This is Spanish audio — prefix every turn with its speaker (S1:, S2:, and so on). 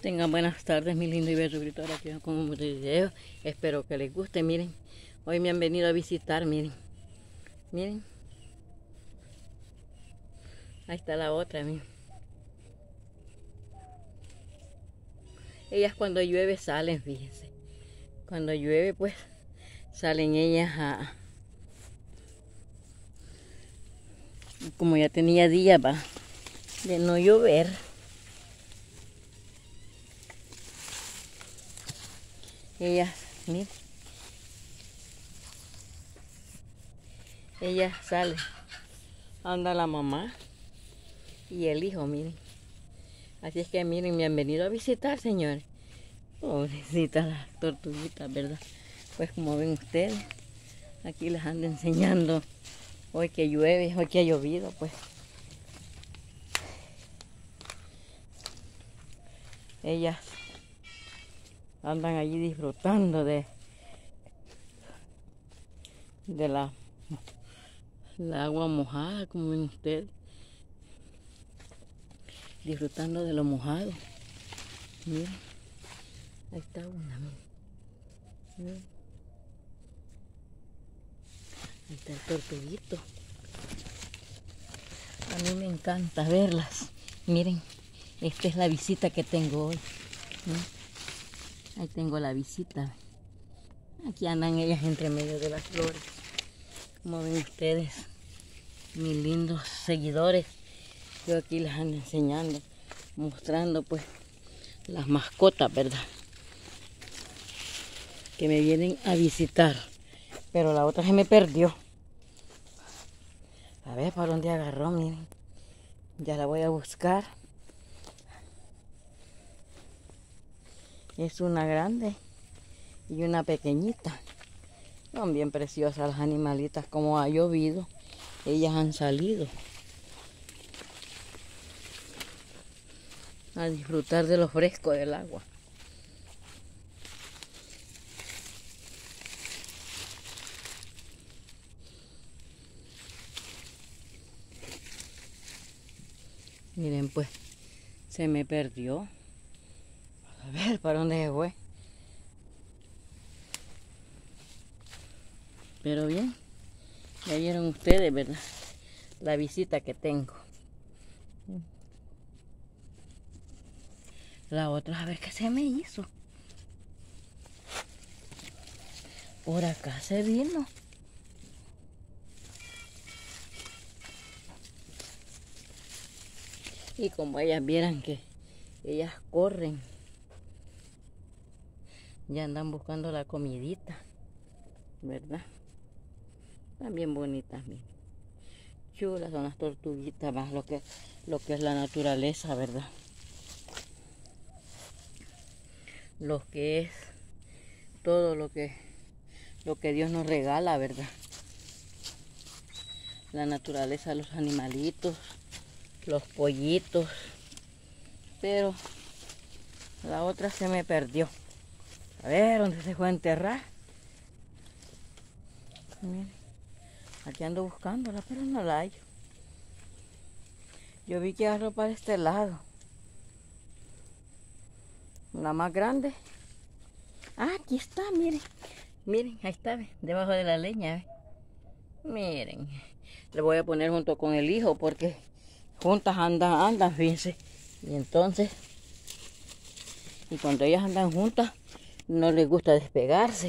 S1: Tengan buenas tardes, mi lindo y bello suscriptor aquí con un video. Espero que les guste. Miren, hoy me han venido a visitar. Miren, miren. Ahí está la otra, miren. Ellas cuando llueve salen, fíjense. Cuando llueve, pues salen ellas a. Como ya tenía días va, de no llover. Ellas, miren. Ella sale. Anda la mamá y el hijo, miren. Así es que miren, me han venido a visitar, señores. Pobrecitas las tortuguitas, ¿verdad? Pues como ven ustedes, aquí les ando enseñando. Hoy que llueve, hoy que ha llovido, pues. Ellas andan allí disfrutando de, de la, agua mojada, como ven ustedes. Disfrutando de lo mojado. Miren, ahí está una. Ahí está el tortuguito. A mí me encanta verlas. Miren, esta es la visita que tengo hoy. Ahí tengo la visita. Aquí andan ellas entre medio de las flores. Como ven ustedes, mis lindos seguidores. Yo aquí les ando enseñando, mostrando pues las mascotas, ¿verdad? Que me vienen a visitar. Pero la otra se me perdió. A ver para dónde agarró, miren. Ya la voy a buscar. Es una grande y una pequeñita. Son bien preciosas las animalitas. Como ha llovido, ellas han salido a disfrutar de lo fresco del agua. Miren pues, se me perdió. A ver, ¿para dónde se fue? Pero bien, ya vieron ustedes, ¿verdad? La visita que tengo. La otra, a ver qué se me hizo. Por acá se vino. Y como ellas vieran que ellas corren ya andan buscando la comidita, ¿verdad? También bonitas, miren. Chulas son las tortuguitas, más lo que, lo que es la naturaleza, ¿verdad? Lo que es todo lo que, lo que Dios nos regala, ¿verdad? La naturaleza, los animalitos, los pollitos. Pero la otra se me perdió. A ver, ¿dónde se fue a enterrar? Miren, aquí ando buscándola, pero no la hallo. Yo vi que agarró para este lado. La más grande. Ah, aquí está, miren. Miren, ahí está, debajo de la leña. Miren. Le voy a poner junto con el hijo porque juntas andan, andan, fíjense. Y entonces, y cuando ellas andan juntas, no les gusta despegarse.